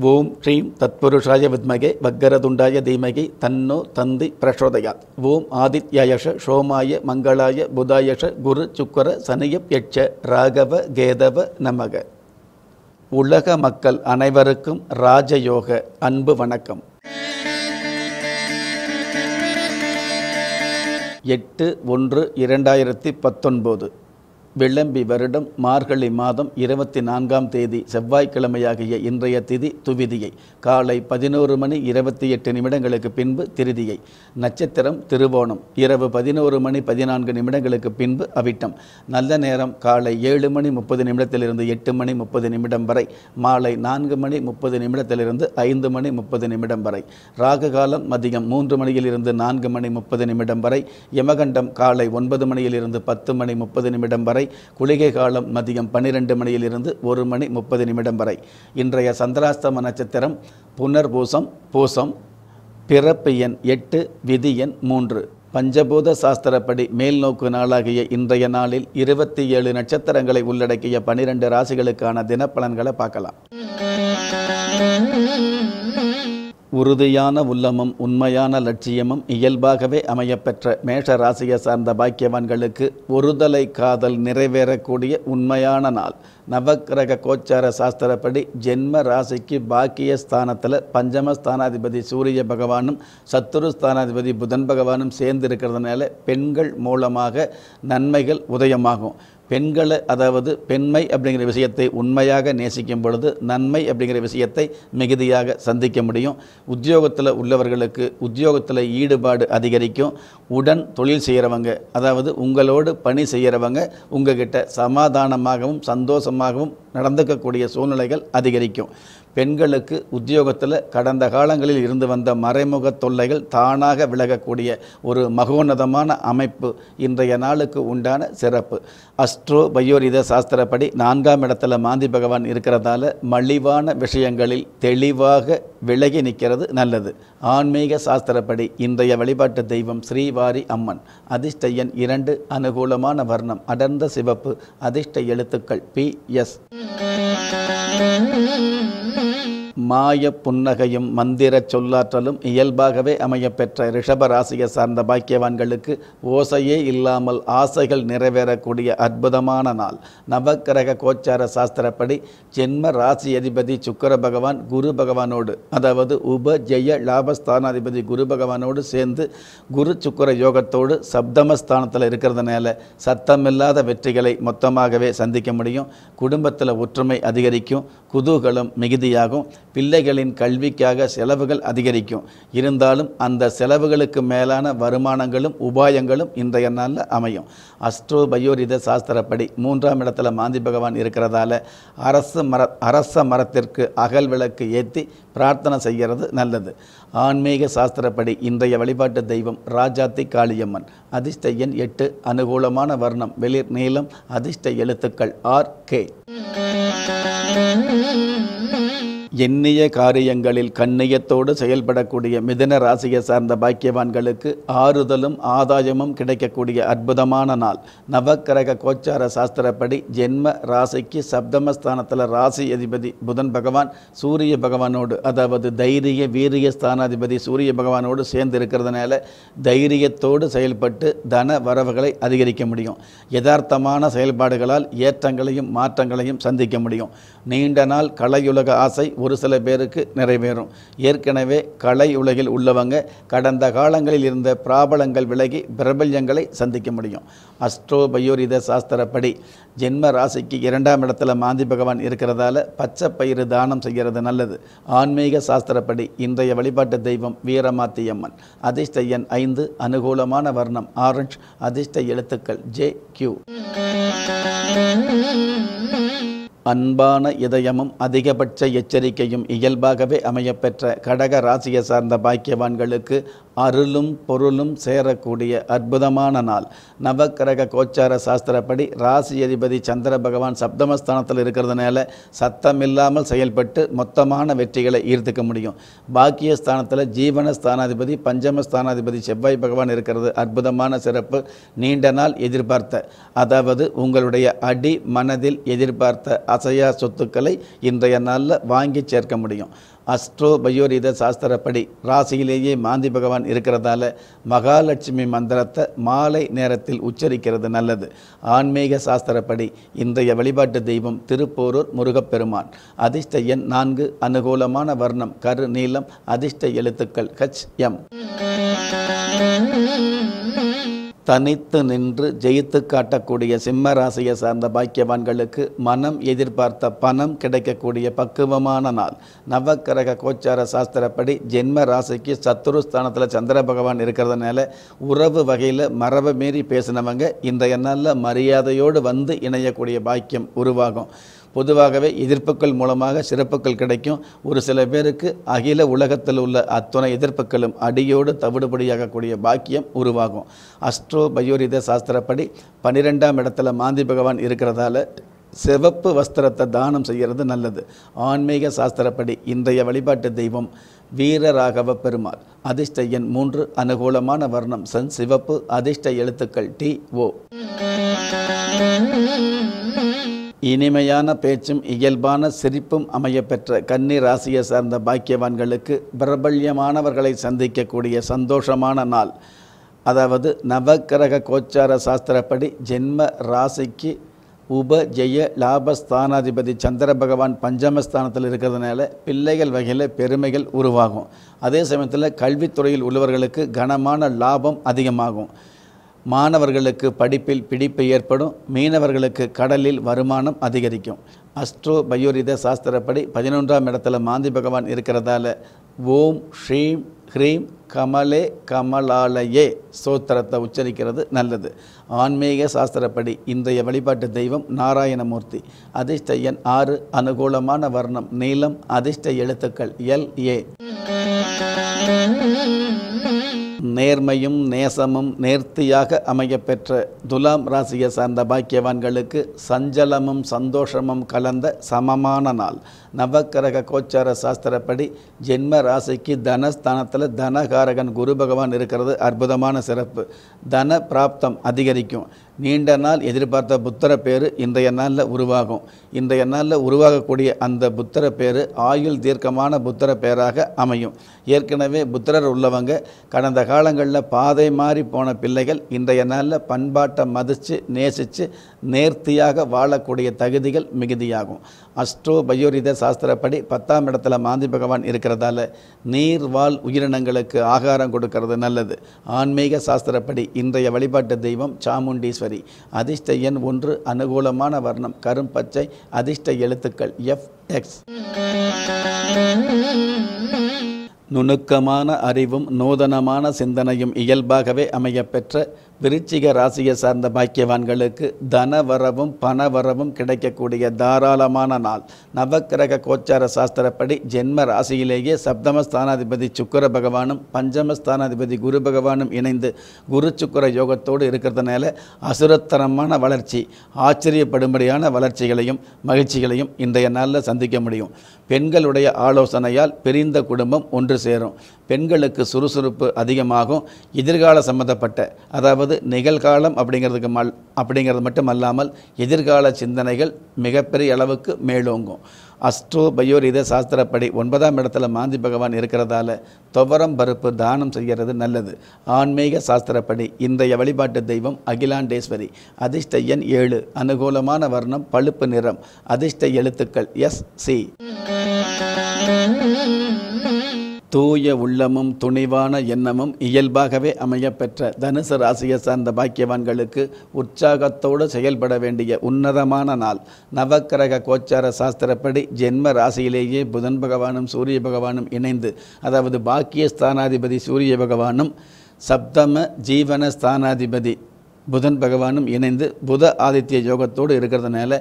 ஓம் ஸ்ரீம் தத்புருஷாய வித்மகே வக்கரதுண்டாய தீமகி தன்னோ தந்தி பிரசோதயாத். ஓம் ஆதித்யாயஷ சோமாய மங்களாய புதாயஷ குரு சுக்கர சனியப் யட்ச ராகவ கேதவ நமக. உலக மக்கள் அனைவருக்கும் ராஜயோக அன்பு வணக்கம். எட்டு ஒன்று இரண்டாயிரத்தி பத்தொன்பது. விளம்பி வருடம் மார்கழி மாதம் இருபத்தி நான்காம் தேதி செவ்வாய்க்கிழமையாகிய இன்றைய திதி துவிதியை காலை பதினோரு மணி இருபத்தி எட்டு நிமிடங்களுக்கு பின்பு திருதியை நட்சத்திரம் திருவோணம் இரவு பதினோரு மணி பதினான்கு நிமிடங்களுக்கு பின்பு அவிட்டம் நல்ல நேரம் காலை ஏழு மணி முப்பது நிமிடத்திலிருந்து எட்டு மணி முப்பது நிமிடம் வரை மாலை நான்கு மணி முப்பது நிமிடத்திலிருந்து ஐந்து மணி முப்பது நிமிடம் வரை ராகு காலம் மதியம் மூன்று மணியிலிருந்து நான்கு மணி முப்பது நிமிடம் வரை யமகண்டம் காலை ஒன்பது மணியிலிருந்து பத்து மணி முப்பது நிமிடம் வரை குளிகை காலம் மதியம் பன்னிரெண்டு மணியிலிருந்து ஒரு மணி முப்பது நிமிடம் வரை. இன்றைய சந்திராஸ்தம நட்சத்திரம் புனர்பூசம் பூசம் பிறப்பு எண் எட்டு விதி எண் மூன்று. பஞ்சபூத சாஸ்திரப்படி மேல்நோக்கு நாளாகிய இன்றைய நாளில் இருபத்தி ஏழு நட்சத்திரங்களை உள்ளடக்கிய பனிரெண்டு ராசிகளுக்கான தினப்பலன்களை பார்க்கலாம். உறுதியான உள்ளமும் உண்மையான லட்சியமும் இயல்பாகவே அமையப்பெற்ற மேஷ ராசியை சார்ந்த பாக்கியவான்களுக்கு ஒருதலை காதல் நிறைவேறக்கூடிய உண்மையான நாள். நவக்கிரக கோச்சார சாஸ்திரப்படி ஜென்ம ராசிக்கு பாக்கிய ஸ்தானத்தில் பஞ்சம ஸ்தானாதிபதி சூரிய பகவானும் சத்துரு ஸ்தானாதிபதி புதன் பகவானும் சேர்ந்து இருக்கிறதுனால பெண்கள் மூலமாக நன்மைகள் உதயமாகும். பெண்களை அதாவது பெண்மை அப்படிங்கிற விஷயத்தை உண்மையாக நேசிக்கும் பொழுது நன்மை அப்படிங்கிற விஷயத்தை மிகுதியாக சந்திக்க முடியும். உத்தியோகத்தில் உள்ளவர்களுக்கு உத்தியோகத்தில் ஈடுபாடு அதிகரிக்கும். உடன் தொழில் செய்கிறவங்க அதாவது உங்களோடு பணி செய்கிறவங்க உங்ககிட்ட சமாதானமாகவும் சந்தோஷமாகவும் நடந்துக்கக்கூடிய சூழ்நிலைகள் அதிகரிக்கும். பெண்களுக்கு உத்தியோகத்தில் கடந்த காலங்களில் இருந்து வந்த மறைமுக தொல்லைகள் தானாக விலகக்கூடிய ஒரு மகோன்னதமான அமைப்பு இன்றைய நாளுக்கு உண்டான சிறப்பு. அஸ்ட்ரோ பயோரித சாஸ்திரப்படி நான்காம் இடத்துல மாந்தி பகவான் இருக்கிறதால மலிவான விஷயங்களில் தெளிவாக விலகி நிற்கிறது நல்லது. ஆன்மீக சாஸ்திரப்படி இன்றைய வழிபாட்டு தெய்வம் ஸ்ரீவாரி அம்மன். அதிர்ஷ்ட எண் இரண்டு அனுகூலமான வர்ணம். அடர்ந்த சிவப்பு. அதிர்ஷ்ட எழுத்துக்கள் பி எஸ். மாய புன்னகையும் மந்திர சொல்லாற்றலும் இயல்பாகவே அமையப்பெற்ற ரிஷப ராசியை சார்ந்த பாக்கியவான்களுக்கு ஓசையே இல்லாமல் ஆசைகள் நிறைவேறக்கூடிய அற்புதமான நாள். நவக்கிரக கோச்சார சாஸ்திரப்படி ஜென்ம ராசி அதிபதி சுக்கர பகவான் குரு பகவானோடு அதாவது உப ஜெய லாபஸ்தானாதிபதி குரு பகவானோடு சேர்ந்து குரு சுக்கர யோகத்தோடு சப்தமஸ்தானத்தில் இருக்கிறதுனால சத்தமில்லாத வெற்றிகளை மொத்தமாகவே சந்திக்க முடியும். குடும்பத்தில் ஒற்றுமை அதிகரிக்கும். குதூகலம் மிகுதியாகும். பிள்ளைகளின் கல்விக்காக செலவுகள் அதிகரிக்கும். இருந்தாலும் அந்த செலவுகளுக்கு மேலான வருமானங்களும் உபாயங்களும் இன்றைய நாளில் அமையும். அஸ்ட்ரோ பயோரித சாஸ்திரப்படி மூன்றாம் இடத்துல மாந்தி பகவான் இருக்கிறதால அரசு மர அரச மரத்திற்கு அகல் விளக்கு ஏற்றி பிரார்த்தனை செய்கிறது நல்லது. ஆன்மீக சாஸ்திரப்படி இன்றைய வழிபாட்டு தெய்வம் ராஜாத்தி காளியம்மன். அதிர்ஷ்ட எண் எட்டு அனுகூலமான வர்ணம் வெளிர் நீளம் அதிர்ஷ்ட எழுத்துக்கள் ஆர் கே. எண்ணிய காரியங்களில் கண்ணியத்தோடு செயல்படக்கூடிய மிதன ராசியை சார்ந்த பாக்கியவான்களுக்கு ஆறுதலும் ஆதாயமும் கிடைக்கக்கூடிய அற்புதமான நாள். நவக்கிரக கோச்சார சாஸ்திரப்படி ஜென்ம ராசிக்கு சப்தமஸ்தானத்தில் ராசி அதிபதி புதன் பகவான் சூரிய பகவானோடு அதாவது தைரிய வீரிய ஸ்தானாதிபதி சூரிய பகவானோடு சேர்ந்து இருக்கிறதுனால தைரியத்தோடு செயல்பட்டு தன வரவுகளை அதிகரிக்க முடியும். யதார்த்தமான செயல்பாடுகளால் ஏற்றங்களையும் மாற்றங்களையும் சந்திக்க முடியும். நீண்ட நாள் கலையுலக ஆசை ஒரு சில பேருக்கு நிறைவேறும். ஏற்கனவே கலை உலகில் உள்ளவங்க கடந்த காலங்களில் இருந்த பிராபலங்கள் விலகி பிரபல்யங்களை சந்திக்க முடியும். அஸ்ட்ரோ பயோரித சாஸ்திரப்படி ஜென்ம ராசிக்கு இரண்டாம் இடத்துல மாந்தி பகவான் இருக்கிறதால பச்சை பயிறு தானம் செய்கிறது நல்லது. ஆன்மீக சாஸ்திரப்படி இன்றைய வழிபாட்டு தெய்வம் வீரமாத்தியம்மன் அதிர்ஷ்ட எண் ஐந்து அனுகூலமான வர்ணம் ஆரஞ்ச். அதிர்ஷ்ட எழுத்துக்கள் ஜே கியூ. அன்பான இதயமும் அதிகபட்ச எச்சரிக்கையும் இயல்பாகவே அமையப்பெற்ற கடக ராசியை சார்ந்த பாக்கியவான்களுக்கு அருளும் பொருளும் சேரக்கூடிய அற்புதமான நாள். நவக்கிரக கோச்சார சாஸ்திரப்படி ராசி அதிபதி சந்திர பகவான் சப்தமஸ்தானத்தில் இருக்கிறதுனால சத்தமில்லாமல் செயல்பட்டு மொத்தமான வெற்றிகளை ஈர்த்துக்க முடியும். பாக்கியஸ்தானத்தில் ஜீவன ஸ்தானாதிபதி பஞ்சம ஸ்தானாதிபதி செவ்வாய் பகவான் இருக்கிறது. அற்புதமான சிறப்பு நீண்ட நாள் எதிர்பார்த்த அதாவது உங்களுடைய அடி மனதில் எதிர்பார்த்த அசையா சொத்துக்களை இன்றைய நாளில் வாங்கி சேர்க்க முடியும். அஸ்ட்ரோ பயோரித சாஸ்திரப்படி ராசியிலேயே மாந்தி பகவான் இருக்கிறதால மகாலட்சுமி மந்திரத்தை மாலை நேரத்தில் உச்சரிக்கிறது நல்லது. ஆன்மீக சாஸ்திரப்படி இன்றைய வழிபாட்டு தெய்வம் திருப்போரூர் முருகப்பெருமான். அதிர்ஷ்ட எண் நான்கு அனுகூலமான வர்ணம் கரு நீளம் அதிர்ஷ்ட எழுத்துக்கள் ஹச் எம். தனித்து நின்று ஜெயித்து காட்டக்கூடிய சிம்ம ராசியை சார்ந்த பாக்கியவான்களுக்கு மனம் எதிர்பார்த்த பணம் கிடைக்கக்கூடிய பக்குவமான நாள். நவக்கிரக கோச்சார சாஸ்திரப்படி ஜென்ம ராசிக்கு சத்துரு ஸ்தானத்தில் சந்திர பகவான் இருக்கிறதுனால உறவு வகையில் மரபு மீறி பேசினவங்க இன்றைய நாளில் மரியாதையோடு வந்து இணையக்கூடிய பாக்கியம் உருவாகும். பொதுவாகவே எதிர்ப்புகள் மூலமாக சிறப்புகள் கிடைக்கும். ஒரு சில பேருக்கு அகில உலகத்தில் உள்ள அத்துணை எதிர்ப்புகளும் அடியோடு தவிடுபடியாகக்கூடிய பாக்கியம் உருவாகும். அஸ்ட்ரோ பயோரித சாஸ்திரப்படி பன்னிரெண்டாம் இடத்துல மாந்தி பகவான் இருக்கிறதால சிவப்பு வஸ்திரத்தை தானம் செய்கிறது நல்லது. ஆன்மீக சாஸ்திரப்படி இன்றைய வழிபாட்டு தெய்வம் வீரராகவ பெருமாள். அதிர்ஷ்ட எண் மூன்று அனுகூலமான வர்ணம். சன் சிவப்பு அதிர்ஷ்ட எழுத்துக்கள் டி ஓ. இனிமையான பேச்சும் இயல்பான சிரிப்பும் அமையப்பெற்ற கன்னி ராசியை சார்ந்த பாக்கியவான்களுக்கு பிரபல்யமானவர்களை சந்திக்கக்கூடிய சந்தோஷமான நாள். அதாவது நவக்கிரக கோச்சார சாஸ்திரப்படி ஜென்ம ராசிக்கு உப ஜெய லாபஸ்தானாதிபதி சந்திர பகவான் பஞ்சமஸ்தானத்தில் இருக்கிறதுனால பிள்ளைகள் வகையில் பெருமைகள் உருவாகும். அதே சமயத்தில் கல்வித்துறையில் உள்ளவர்களுக்கு கனமான லாபம் அதிகமாகும். மாணவர்களுக்கு படிப்பில் பிடிப்பு ஏற்படும். மீனவர்களுக்கு கடலில் வருமானம் அதிகரிக்கும். அஸ்ட்ரோ பயோரித சாஸ்திரப்படி பதினொன்றாம் இடத்துல மாந்தி பகவான் இருக்கிறதால ஓம் ஸ்ரீம் ஹ்ரீம் கமலே கமலாலயே சோத்திரத்தை உச்சரிக்கிறது நல்லது. ஆன்மீக சாஸ்திரப்படி இன்றைய வழிபாட்டு தெய்வம் நாராயணமூர்த்தி. அதிர்ஷ்ட எண் ஆறு அனுகூலமான வர்ணம் நீளம் அதிர்ஷ்ட எழுத்துக்கள் எல் ஏ. நேர்மையும் நேசமும் நேர்த்தியாக அமையப்பெற்ற துலாம் ராசியை சார்ந்த பாக்கியவான்களுக்கு சஞ்சலமும் சந்தோஷமும் கலந்த சமமான நாள். நவக்கிரக கோச்சார சாஸ்திரப்படி ஜென்ம ராசிக்கு தனஸ்தானத்தில் தனகாரகன் குரு பகவான் இருக்கிறது அற்புதமான சிறப்பு. தன பிராப்தம் அதிகரிக்கும். நீண்ட நாள் எதிர்பார்த்த புத்தர பேர் இன்றைய நாளில் உருவாகும். இன்றைய நாளில் உருவாகக்கூடிய அந்த புத்தர பேர் ஆயுள் தீர்க்கமான புத்தர பேராக அமையும். ஏற்கனவே புத்திரர் உள்ளவங்க கடந்த காலங்களில் பாதை மாறி போன பிள்ளைகள் இன்றைய நாளில் பண்பாட்டை மதித்து நேசித்து நேர்த்தியாக வாழக்கூடிய தகுதிகள் மிகுதியாகும். அஸ்ட்ரோ பயோரித சாஸ்திரப்படி பத்தாம் இடத்துல மாந்தி பகவான் இருக்கிறதால நீர்வாழ் உயிரினங்களுக்கு ஆகாரம் கொடுக்கறது நல்லது. ஆன்மீக சாஸ்திரப்படி இன்றைய வழிபாட்டு தெய்வம் சாமுண்டீஸ்வரி. அதிர்ஷ்ட எண் ஒன்று அனுகூலமான வர்ணம் கரும்பச்சை அதிர்ஷ்ட எழுத்துக்கள் எஃப் எக்ஸ் நுணுக்கமான அறிவும் நூதனமான சிந்தனையும் இயல்பாகவே அமையப்பெற்ற விருச்சிக ராசியை சார்ந்த பாக்கியவான்களுக்கு தனவரவும் பணவரவும் கிடைக்கக்கூடிய தாராளமான நாள். நவக்கிரக கோச்சார சாஸ்திரப்படி ஜென்ம ராசியிலேயே சப்தம ஸ்தானாதிபதி சுக்கர பகவானும் பஞ்சமஸ்தானாதிபதி குரு பகவானும் இணைந்து குரு சுக்கர யோகத்தோடு இருக்கிறதுனால அசுரத்தரமான வளர்ச்சி ஆச்சரியப்படும்படியான வளர்ச்சிகளையும் மகிழ்ச்சிகளையும் இன்றைய நாளில் சந்திக்க முடியும். பெண்களுடைய ஆலோசனையால் பிரிந்த குடும்பம் ஒன்று சேரும். பெண்களுக்கு சுறுசுறுப்பு அதிகமாகும் எதிர்கால சம்பந்தப்பட்ட அதாவது நிகழ்காலம் அப்படிங்கிறதுக்கு மல் அப்படிங்கிறது மட்டும் அல்லாமல் எதிர்கால சிந்தனைகள் மிகப்பெரிய அளவுக்கு மேலோங்கும். அஸ்ட்ரோ பயோரித சாஸ்திரப்படி ஒன்பதாம் இடத்துல மாந்தி பகவான் இருக்கிறதால துவரம் பருப்பு தானம் செய்கிறது நல்லது. ஆன்மீக சாஸ்திரப்படி இன்றைய வழிபாட்டு தெய்வம் அகிலாண்டேஸ்வரி. அதிர்ஷ்ட எண் ஏழு அனுகூலமான வர்ணம் பழுப்பு நிறம். அதிர்ஷ்ட எழுத்துக்கள் எஸ் சி. தூய உள்ளமும் துணிவான எண்ணமும் இயல்பாகவே அமையப்பெற்ற தனுசு ராசியை சார்ந்த பாக்கியவான்களுக்கு உற்சாகத்தோடு செயல்பட வேண்டிய உன்னதமான நாள். நவக்கிரக கோச்சார சாஸ்திரப்படி ஜென்ம ராசியிலேயே புதன் பகவானும் சூரிய பகவானும் இணைந்து அதாவது பாக்கிய ஸ்தானாதிபதி சூரிய பகவானும் சப்தம ஜீவன ஸ்தானாதிபதி புதன் பகவானும் இணைந்து புத ஆதித்ய யோகத்தோடு இருக்கிறதுனால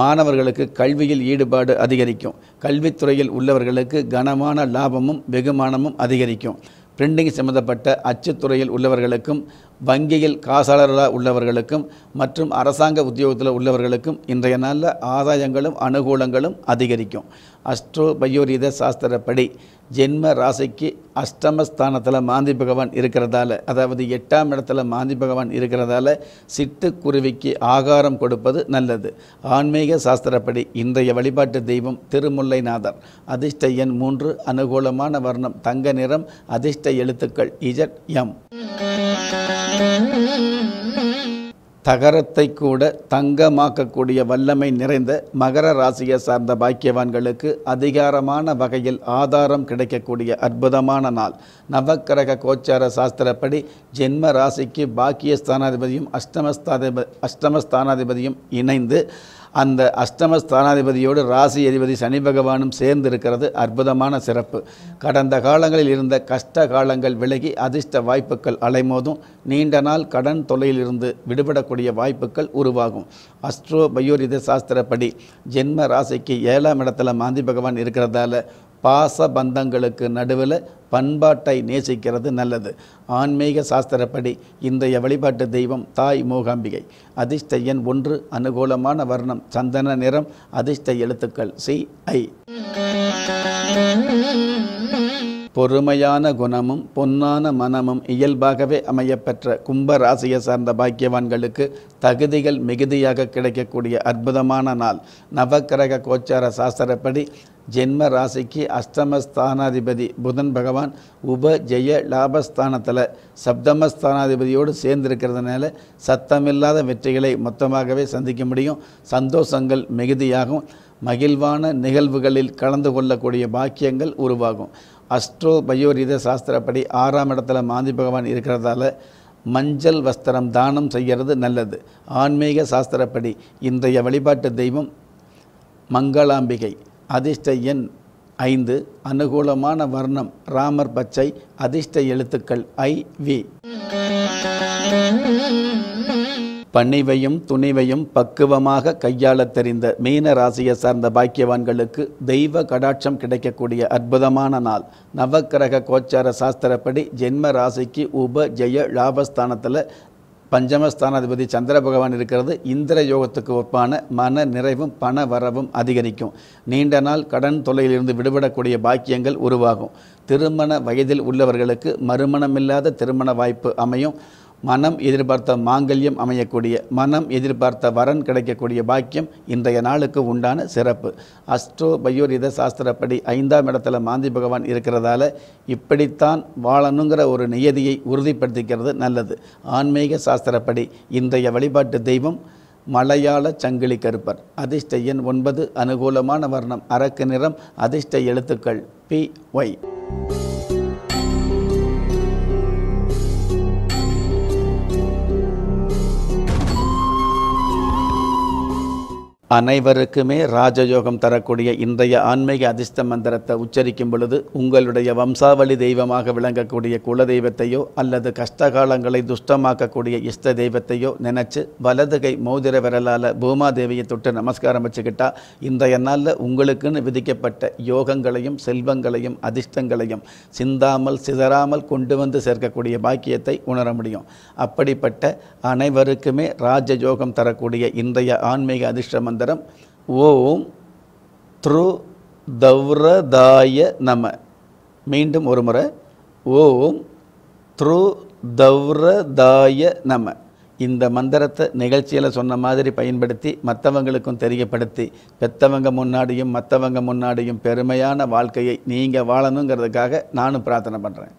மாணவர்களுக்கு கல்வியில் ஈடுபாடு அதிகரிக்கும். கல்வித்துறையில் உள்ளவர்களுக்கு கனமான லாபமும் வெகுமானமும் அதிகரிக்கும். பிரிண்டிங் சம்பந்தப்பட்ட அச்சுத்துறையில் உள்ளவர்களுக்கும் வங்கியில் காசாளர்களாக உள்ளவர்களுக்கும் மற்றும் அரசாங்க உத்தியோகத்தில் உள்ளவர்களுக்கும் இன்றைய நாளில் ஆதாயங்களும் அனுகூலங்களும் அதிகரிக்கும். அஸ்ட்ரோ பயோரீத சாஸ்திரப்படி ஜென்ம ராசிக்கு அஷ்டமஸ்தானத்தில் மாந்தி பகவான் இருக்கிறதால அதாவது எட்டாம் இடத்துல மாந்தி பகவான் இருக்கிறதால சிட்டுக்குருவிக்கு ஆகாரம் கொடுப்பது நல்லது. ஆன்மீக சாஸ்திரப்படி இன்றைய வழிபாட்டு தெய்வம் திருமுல்லைநாதர். அதிர்ஷ்ட எண் மூன்று அனுகூலமான வர்ணம் தங்க நிறம் அதிர்ஷ்ட எழுத்துக்கள் இஜட் எம். தகரத்தை கூட தங்கமாக்கக்கூடிய வல்லமை நிறைந்த மகர ராசியை சார்ந்த பாக்கியவான்களுக்கு அதிகாரமான வகையில் ஆதாரம் கிடைக்கக்கூடிய அற்புதமான நாள். நவக்கிரக கோச்சார சாஸ்திரப்படி ஜென்ம ராசிக்கு பாக்கிய ஸ்தானாதிபதியும் அஷ்டமஸ்தாதிப அஷ்டமஸ்தானாதிபதியும் இணைந்து அந்த அஷ்டம ஸ்தானாதிபதியோடு ராசி அதிபதி சனி பகவானும் சேர்ந்து இருக்கிறது அற்புதமான சிறப்பு. கடந்த காலங்களில் இருந்த கஷ்ட காலங்கள் விலகி அதிர்ஷ்ட வாய்ப்புகள் அலைமோதும் நீண்ட நாள் கடன் தொல்லையிலிருந்து விடுபடக்கூடிய வாய்ப்புகள் உருவாகும். அஸ்ட்ரோ பயோரித சாஸ்திரப்படி ஜென்ம ராசிக்கு ஏழாம் இடத்துல மாந்தி பகவான் இருக்கிறதால பாச பந்தங்களுக்கு நடுவில் பண்பாட்டை நேசிக்கிறது நல்லது. ஆன்மீக சாஸ்திரப்படி இன்றைய வழிபாட்டு தெய்வம் தாய் மூகாம்பிகை. அதிர்ஷ்ட எண் ஒன்று அனுகூலமான வர்ணம் சந்தன நிறம் அதிர்ஷ்ட எழுத்துக்கள் சி ஐ. பொறுமையான குணமும் பொன்னான மனமும் இயல்பாகவே அமையப்பெற்ற கும்ப ராசியை சார்ந்த பாக்கியவான்களுக்கு தகுதிகள் மிகுதியாக கிடைக்கக்கூடிய அற்புதமான நாள். நவக்கிரக கோச்சார சாஸ்திரப்படி ஜென்ம ராசிக்கு அஷ்டமஸ்தானாதிபதி புதன் பகவான் உப ஜெய லாபஸ்தானத்தில் சப்தமஸ்தானாதிபதியோடு சேர்ந்திருக்கிறதுனால சத்தமில்லாத வெற்றிகளை மொத்தமாகவே சந்திக்க முடியும். சந்தோஷங்கள் மிகுதியாகும். மகிழ்வான நிகழ்வுகளில் கலந்து கொள்ளக்கூடிய பாக்கியங்கள் உருவாகும். அஸ்ட்ரோ பயோரித சாஸ்திரப்படி ஆறாம் இடத்துல மாந்தி பகவான் இருக்கிறதால மஞ்சள் வஸ்திரம் தானம் செய்கிறது நல்லது. ஆன்மீக சாஸ்திரப்படி இன்றைய வழிபாட்டு தெய்வம் மங்களாம்பிகை. அதிர்ஷ்ட எண் ஐந்து. அனுகூலமான வர்ணம் ராமர் பச்சை. அதிர்ஷ்ட எழுத்துக்கள் ஐ வி. பணிவையும் துணிவையும் பக்குவமாக கையாளத் தெரிந்த மீன ராசியை சார்ந்த பாக்கியவான்களுக்கு தெய்வ கடாட்சம் கிடைக்கக்கூடிய அற்புதமான நாள். நவக்கிரக கோச்சார சாஸ்திரப்படி ஜென்ம ராசிக்கு உப ஜெய லாபஸ்தானத்தில் பஞ்சமஸ்தானாதிபதி சந்திர பகவான் இருக்கிறது. இந்திர யோகத்துக்கு ஒப்பான மன நிறைவும் பண வரவும் அதிகரிக்கும். நீண்ட நாள் கடன் தொல்லையிலிருந்து விடுபடக்கூடிய பாக்கியங்கள் உருவாகும். திருமண வயதில் உள்ளவர்களுக்கு மறுமணமில்லாத திருமண வாய்ப்பு அமையும். மனம் எதிர்பார்த்த மாங்கல்யம் அமையக்கூடிய மனம் எதிர்பார்த்த வரன் கிடைக்கக்கூடிய பாக்கியம் இன்றைய நாளுக்கு உண்டான சிறப்பு. அஸ்ட்ரோ பயோரித சாஸ்திரப்படி ஐந்தாம் இடத்துல மாந்தி பகவான் இருக்கிறதால இப்படித்தான் வாழணுங்கிற ஒரு நியதியை உறுதிப்படுத்திக்கிறது நல்லது. ஆன்மீக சாஸ்திரப்படி இன்றைய வழிபாட்டு தெய்வம் மலையாள சங்கிலி கருப்பர். அதிர்ஷ்ட எண் ஒன்பது அனுகூலமான வர்ணம் அரக்கு நிறம் அதிர்ஷ்ட எழுத்துக்கள் பி ஒய். அனைவருக்குமே ராஜயோகம் தரக்கூடிய இன்றைய ஆன்மீக அதிர்ஷ்ட மந்திரத்தை உச்சரிக்கும் பொழுது உங்களுடைய வம்சாவளி தெய்வமாக விளங்கக்கூடிய குல தெய்வத்தையோ அல்லது கஷ்டகாலங்களை துஷ்டமாக்கக்கூடிய இஷ்ட தெய்வத்தையோ நினைச்சு வலது கை மோதிர விரலால் பூமாதேவியை தொட்டு நமஸ்காரம் வச்சுக்கிட்டா இன்றைய நாளில் உங்களுக்குன்னு விதிக்கப்பட்ட யோகங்களையும் செல்வங்களையும் அதிர்ஷ்டங்களையும் சிந்தாமல் சிதறாமல் கொண்டு வந்து சேர்க்கக்கூடிய பாக்கியத்தை உணர முடியும். அப்படிப்பட்ட அனைவருக்குமே ராஜயோகம் தரக்கூடிய இன்றைய ஆன்மீக அதிர்ஷ்ட மந்திரம் ஓம் த்ரு தவ்ரதாய நம. மீண்டும் ஒரு முறை ஓம் த்ரு தவ்ரதாய நம. இந்த மந்திரத்தை நிகழ்ச்சியில் சொன்ன மாதிரி பயன்படுத்தி மற்றவங்களுக்கும் தெரியப்படுத்தி பெத்தவங்க முன்னாடியும் மற்றவங்க முன்னாடியும் பெருமையான வாழ்க்கையை நீங்கள் வாழணுங்கிறதுக்காக நானும் பிரார்த்தனை பண்ணுறேன்